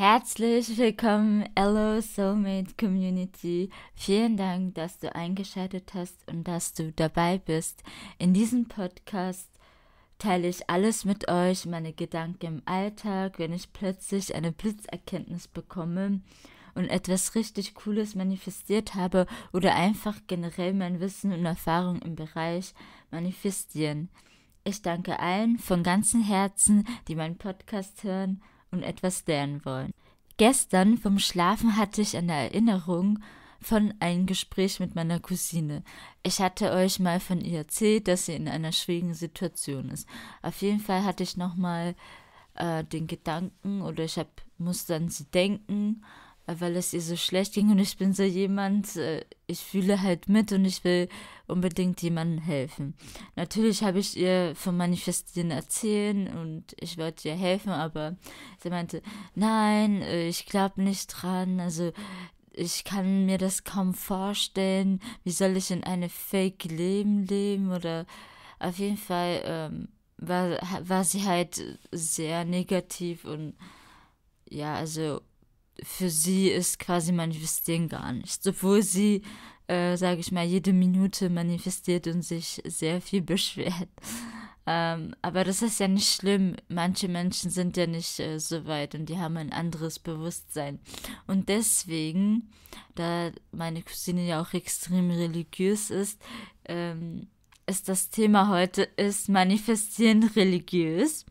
Herzlich willkommen, Hello Soulmate Community. Vielen Dank, dass du eingeschaltet hast und dass du dabei bist. In diesem Podcast teile ich alles mit euch, meine Gedanken im Alltag, wenn ich plötzlich eine Blitzerkenntnis bekomme und etwas richtig Cooles manifestiert habe oder einfach generell mein Wissen und Erfahrung im Bereich manifestieren. Ich danke allen von ganzem Herzen, die meinen Podcast hören und etwas lernen wollen. Gestern vom Schlafen hatte ich eine Erinnerung von einem Gespräch mit meiner Cousine. Ich hatte euch mal von ihr erzählt, dass sie in einer schwierigen Situation ist. Auf jeden Fall hatte ich nochmal äh, den Gedanken oder ich hab, musste an sie denken weil es ihr so schlecht ging und ich bin so jemand, äh, ich fühle halt mit und ich will unbedingt jemandem helfen. Natürlich habe ich ihr vom Manifestieren erzählen und ich wollte ihr helfen, aber sie meinte, nein, äh, ich glaube nicht dran, also ich kann mir das kaum vorstellen, wie soll ich in eine Fake-Leben leben oder auf jeden Fall ähm, war, war sie halt sehr negativ und ja, also für sie ist quasi manifestieren gar nichts. Obwohl sie, äh, sage ich mal, jede Minute manifestiert und sich sehr viel beschwert. Ähm, aber das ist ja nicht schlimm. Manche Menschen sind ja nicht äh, so weit und die haben ein anderes Bewusstsein. Und deswegen, da meine Cousine ja auch extrem religiös ist, ähm, ist das Thema heute, ist Manifestieren religiös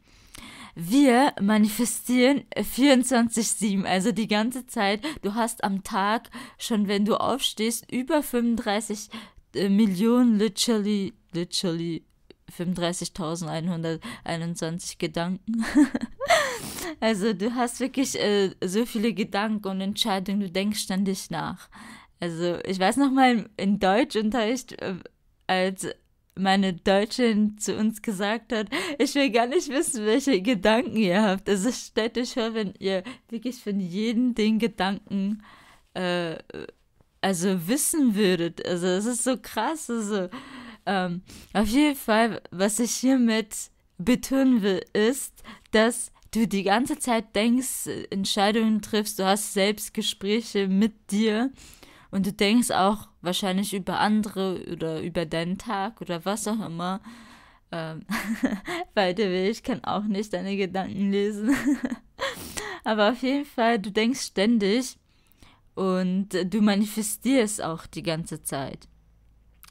wir manifestieren 24-7, also die ganze Zeit. Du hast am Tag schon, wenn du aufstehst, über 35 äh, Millionen, literally, literally 35.121 Gedanken. also du hast wirklich äh, so viele Gedanken und Entscheidungen, du denkst ständig nach. Also ich weiß noch mal in Deutschunterricht, äh, als meine Deutschin zu uns gesagt hat, ich will gar nicht wissen, welche Gedanken ihr habt. Also stellt euch vor, wenn ihr wirklich von jedem den Gedanken äh, also wissen würdet. Also es ist so krass. Also ähm, auf jeden Fall, was ich hiermit betonen will, ist, dass du die ganze Zeit denkst, Entscheidungen triffst, du hast Selbstgespräche mit dir und du denkst auch wahrscheinlich über andere oder über deinen Tag oder was auch immer. Ähm, weil der will, ich kann auch nicht deine Gedanken lesen. Aber auf jeden Fall, du denkst ständig und du manifestierst auch die ganze Zeit.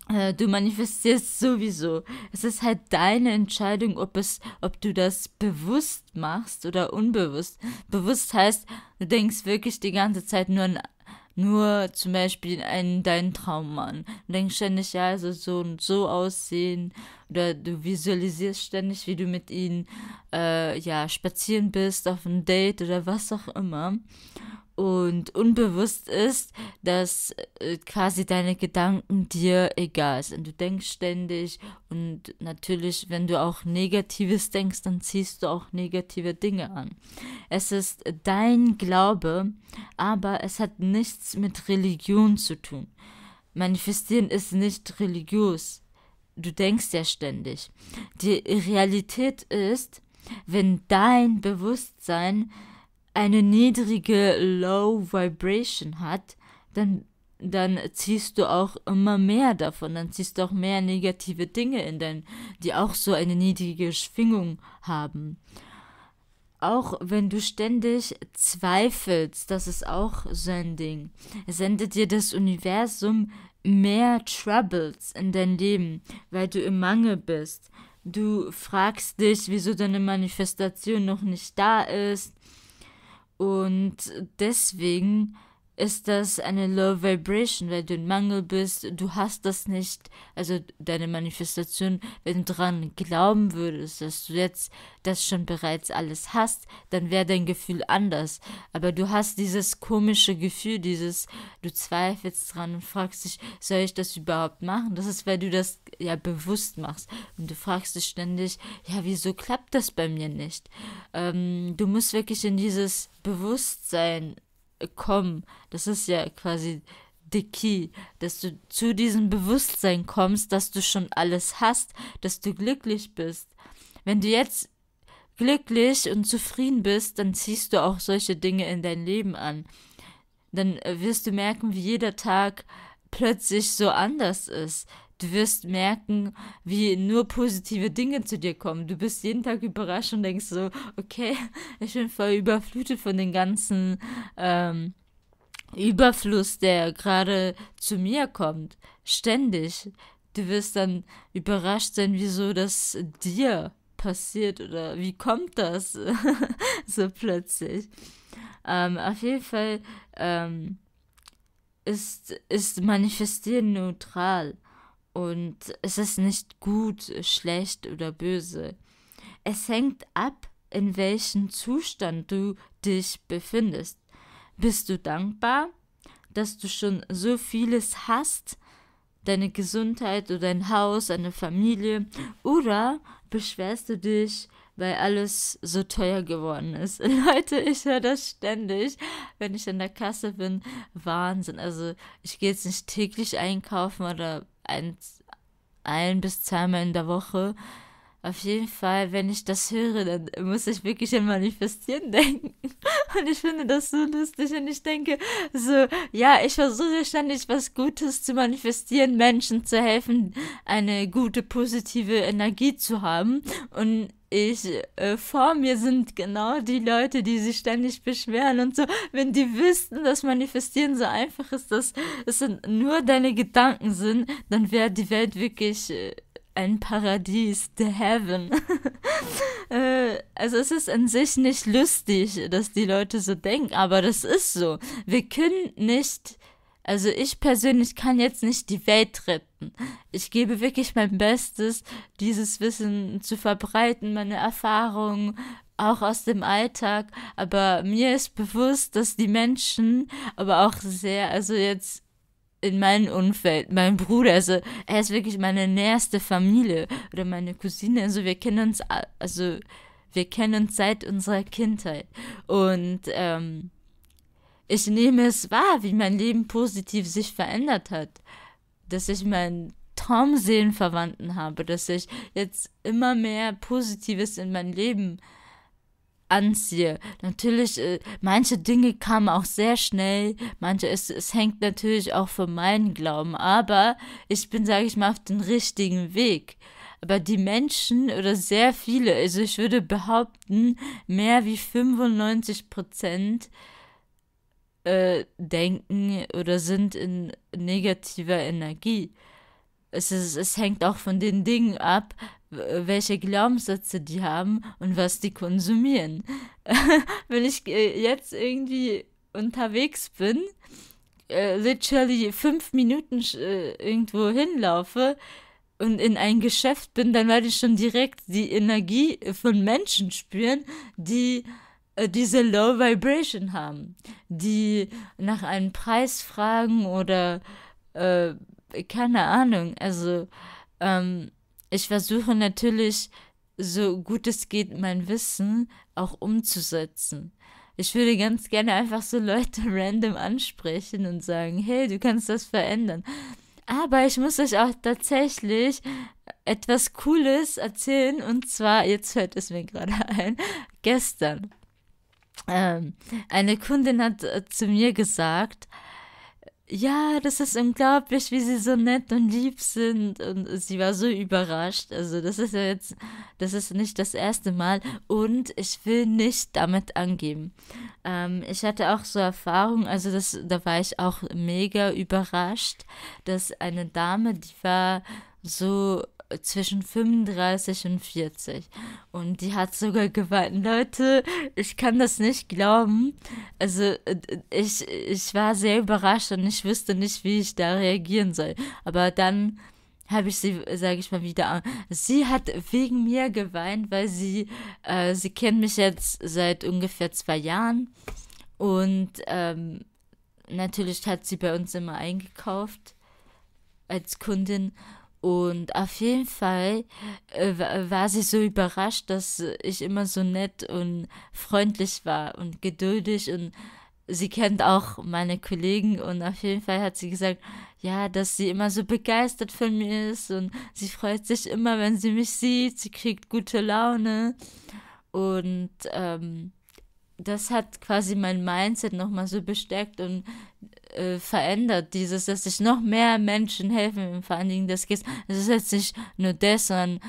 Äh, du manifestierst sowieso. Es ist halt deine Entscheidung, ob es, ob du das bewusst machst oder unbewusst. Bewusst heißt, du denkst wirklich die ganze Zeit nur an nur zum Beispiel einen deinen Traum an. Du denkst ständig, ja, also so und so aussehen. Oder du visualisierst ständig, wie du mit ihnen äh, ja, spazieren bist auf ein Date oder was auch immer und unbewusst ist, dass äh, quasi deine Gedanken dir egal sind. Du denkst ständig und natürlich, wenn du auch Negatives denkst, dann ziehst du auch negative Dinge an. Es ist dein Glaube, aber es hat nichts mit Religion zu tun. Manifestieren ist nicht religiös. Du denkst ja ständig. Die Realität ist, wenn dein Bewusstsein eine niedrige Low Vibration hat, dann, dann ziehst du auch immer mehr davon, dann ziehst du auch mehr negative Dinge in dein, die auch so eine niedrige Schwingung haben. Auch wenn du ständig zweifelst, das ist auch so ein Ding. Sendet dir das Universum mehr Troubles in dein Leben, weil du im Mangel bist. Du fragst dich, wieso deine Manifestation noch nicht da ist und deswegen ist das eine Low Vibration, weil du in Mangel bist, du hast das nicht, also deine Manifestation, wenn du dran glauben würdest, dass du jetzt das schon bereits alles hast, dann wäre dein Gefühl anders. Aber du hast dieses komische Gefühl, dieses, du zweifelst dran und fragst dich, soll ich das überhaupt machen? Das ist, weil du das ja bewusst machst. Und du fragst dich ständig, ja, wieso klappt das bei mir nicht? Ähm, du musst wirklich in dieses Bewusstsein kommen. Das ist ja quasi the key, dass du zu diesem Bewusstsein kommst, dass du schon alles hast, dass du glücklich bist. Wenn du jetzt glücklich und zufrieden bist, dann ziehst du auch solche Dinge in dein Leben an. Dann äh, wirst du merken, wie jeder Tag plötzlich so anders ist. Du wirst merken, wie nur positive Dinge zu dir kommen. Du bist jeden Tag überrascht und denkst so, okay, ich bin voll überflutet von den ganzen ähm, Überfluss, der gerade zu mir kommt. Ständig. Du wirst dann überrascht sein, wieso das dir passiert oder wie kommt das so plötzlich. Ähm, auf jeden Fall ähm, ist, ist Manifestieren neutral und es ist nicht gut, schlecht oder böse. Es hängt ab, in welchem Zustand du dich befindest. Bist du dankbar, dass du schon so vieles hast, deine Gesundheit oder dein Haus, eine Familie, oder beschwerst du dich, weil alles so teuer geworden ist. Leute, ich höre das ständig, wenn ich an der Kasse bin. Wahnsinn. Also ich gehe jetzt nicht täglich einkaufen oder ein, ein bis zweimal in der Woche. Auf jeden Fall, wenn ich das höre, dann muss ich wirklich an Manifestieren denken. Und ich finde das so lustig. Und ich denke so, ja, ich versuche ständig was Gutes zu manifestieren, Menschen zu helfen, eine gute, positive Energie zu haben. Und ich äh, vor mir sind genau die Leute, die sich ständig beschweren und so. Wenn die wüssten, dass Manifestieren so einfach ist, dass es nur deine Gedanken sind, dann wäre die Welt wirklich äh, ein Paradies, the heaven. äh, also es ist an sich nicht lustig, dass die Leute so denken, aber das ist so. Wir können nicht, also ich persönlich kann jetzt nicht die Welt retten. Ich gebe wirklich mein Bestes, dieses Wissen zu verbreiten, meine Erfahrungen, auch aus dem Alltag, aber mir ist bewusst, dass die Menschen, aber auch sehr, also jetzt in meinem Umfeld, mein Bruder, also er ist wirklich meine näherste Familie oder meine Cousine, also wir kennen uns, also wir kennen uns seit unserer Kindheit. Und ähm, ich nehme es wahr, wie mein Leben positiv sich verändert hat, dass ich meinen Traumseelenverwandten habe, dass ich jetzt immer mehr Positives in mein Leben anziehe. Natürlich, äh, manche Dinge kamen auch sehr schnell, manche, es, es hängt natürlich auch von meinem Glauben, aber ich bin, sage ich mal, auf dem richtigen Weg. Aber die Menschen oder sehr viele, also ich würde behaupten, mehr wie 95 Prozent äh, denken oder sind in negativer Energie. Es, ist, es hängt auch von den Dingen ab, welche Glaubenssätze die haben und was die konsumieren. Wenn ich äh, jetzt irgendwie unterwegs bin, äh, literally fünf Minuten irgendwo hinlaufe und in ein Geschäft bin, dann werde ich schon direkt die Energie von Menschen spüren, die diese Low Vibration haben, die nach einem Preis fragen oder äh, keine Ahnung, also ähm, ich versuche natürlich, so gut es geht, mein Wissen auch umzusetzen. Ich würde ganz gerne einfach so Leute random ansprechen und sagen, hey, du kannst das verändern. Aber ich muss euch auch tatsächlich etwas Cooles erzählen. Und zwar, jetzt fällt es mir gerade ein, gestern. Ähm, eine Kundin hat äh, zu mir gesagt, ja, das ist unglaublich, wie sie so nett und lieb sind. Und sie war so überrascht. Also, das ist ja jetzt, das ist nicht das erste Mal. Und ich will nicht damit angeben. Ähm, ich hatte auch so Erfahrungen, also das, da war ich auch mega überrascht, dass eine Dame, die war so zwischen 35 und 40. Und die hat sogar geweint. Leute, ich kann das nicht glauben. Also äh, ich, ich war sehr überrascht und ich wüsste nicht, wie ich da reagieren soll. Aber dann habe ich sie, sage ich mal wieder, sie hat wegen mir geweint, weil sie, äh, sie kennt mich jetzt seit ungefähr zwei Jahren und ähm, natürlich hat sie bei uns immer eingekauft als Kundin und auf jeden Fall äh, war sie so überrascht, dass ich immer so nett und freundlich war und geduldig. Und sie kennt auch meine Kollegen. Und auf jeden Fall hat sie gesagt, ja, dass sie immer so begeistert von mir ist. Und sie freut sich immer, wenn sie mich sieht, sie kriegt gute Laune. Und ähm, das hat quasi mein Mindset nochmal so bestärkt. Und äh, verändert. Dieses, dass ich noch mehr Menschen helfen, vor allen Dingen das geht. Es ist jetzt nicht nur das, sondern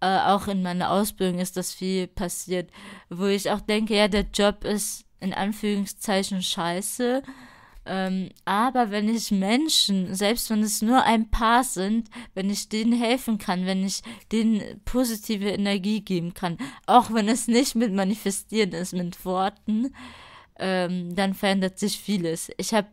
äh, auch in meiner Ausbildung ist das viel passiert, wo ich auch denke, ja, der Job ist in Anführungszeichen scheiße. Ähm, aber wenn ich Menschen, selbst wenn es nur ein paar sind, wenn ich denen helfen kann, wenn ich denen positive Energie geben kann, auch wenn es nicht mit Manifestieren ist, mit Worten, ähm, dann verändert sich vieles. Ich habe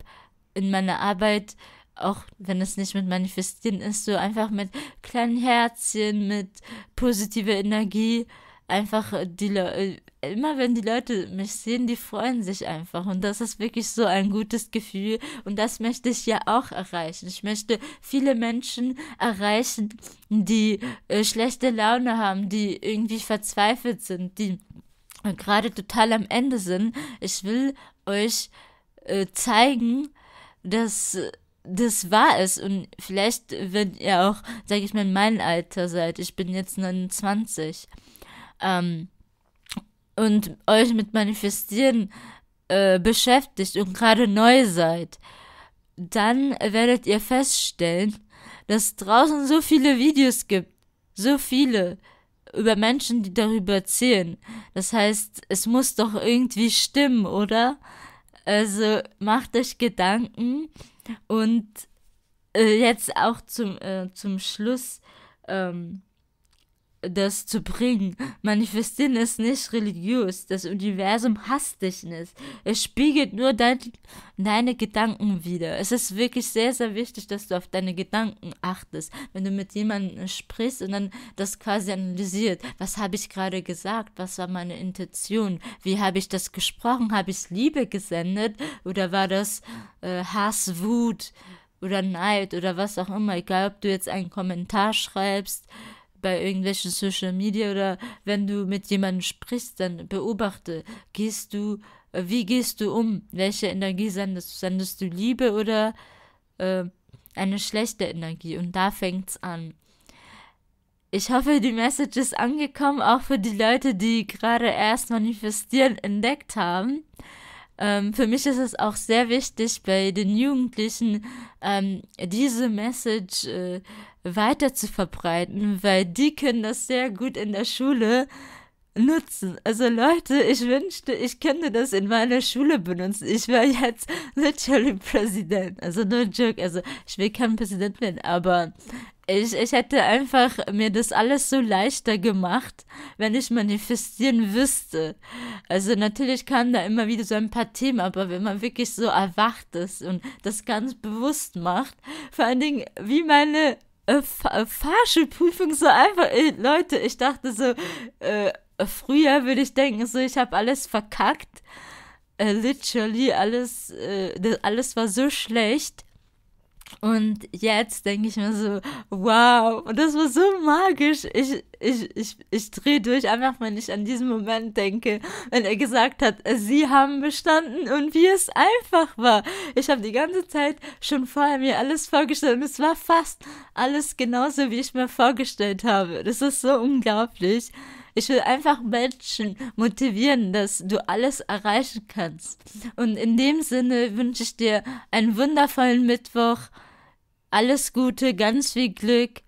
in meiner Arbeit, auch wenn es nicht mit Manifestieren ist, so einfach mit kleinen Herzchen, mit positiver Energie, einfach die Le immer wenn die Leute mich sehen, die freuen sich einfach. Und das ist wirklich so ein gutes Gefühl. Und das möchte ich ja auch erreichen. Ich möchte viele Menschen erreichen, die äh, schlechte Laune haben, die irgendwie verzweifelt sind, die äh, gerade total am Ende sind. Ich will euch äh, zeigen, dass das war es. Und vielleicht, wenn ihr auch, sage ich mal, in meinem Alter seid, ich bin jetzt 29, ähm, und euch mit Manifestieren äh, beschäftigt und gerade neu seid, dann werdet ihr feststellen, dass draußen so viele Videos gibt, so viele über Menschen, die darüber erzählen. Das heißt, es muss doch irgendwie stimmen, oder? Also macht euch Gedanken und äh, jetzt auch zum, äh, zum Schluss ähm, das zu bringen. Manifestieren ist nicht religiös. Das Universum hasst dich nicht. Es spiegelt nur dein, deine Gedanken wieder. Es ist wirklich sehr, sehr wichtig, dass du auf deine Gedanken achtest. Wenn du mit jemandem sprichst und dann das quasi analysiert. Was habe ich gerade gesagt? Was war meine Intention? Wie habe ich das gesprochen? Habe ich Liebe gesendet? Oder war das äh, Hass, Wut? Oder Neid oder was auch immer, egal ob du jetzt einen Kommentar schreibst, bei irgendwelchen Social Media oder wenn du mit jemandem sprichst, dann beobachte, gehst du, äh, wie gehst du um? Welche Energie sendest du? Sendest du Liebe oder äh, eine schlechte Energie? Und da fängt's an. Ich hoffe, die Message ist angekommen, auch für die Leute, die gerade erst manifestieren entdeckt haben. Ähm, für mich ist es auch sehr wichtig, bei den Jugendlichen ähm, diese Message äh, weiter zu verbreiten, weil die können das sehr gut in der Schule nutzen. Also Leute, ich wünschte, ich könnte das in meiner Schule benutzen. Ich wäre jetzt literally Präsident. Also no joke. Also ich will kein Präsident werden, aber ich, ich hätte einfach mir das alles so leichter gemacht, wenn ich manifestieren wüsste. Also natürlich kann da immer wieder so ein paar Themen, aber wenn man wirklich so erwacht ist und das ganz bewusst macht, vor allen Dingen, wie meine äh, Fahrschulprüfung so einfach, äh, Leute, ich dachte so, äh, früher würde ich denken, so, ich habe alles verkackt. Äh, literally, alles, äh, alles war so schlecht. Und jetzt denke ich mir so, wow, und das war so magisch. Ich, ich, ich, ich drehe durch, einfach wenn ich an diesen Moment denke, wenn er gesagt hat, sie haben bestanden und wie es einfach war. Ich habe die ganze Zeit schon vorher mir alles vorgestellt und es war fast alles genauso, wie ich mir vorgestellt habe. Das ist so unglaublich. Ich will einfach Menschen motivieren, dass du alles erreichen kannst. Und in dem Sinne wünsche ich dir einen wundervollen Mittwoch. Alles Gute, ganz viel Glück.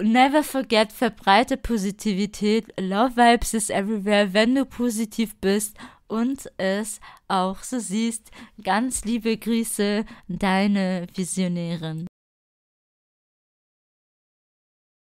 Never forget, verbreite Positivität. Love Vibes is everywhere, wenn du positiv bist und es auch so siehst. Ganz liebe Grüße, deine Visionärin.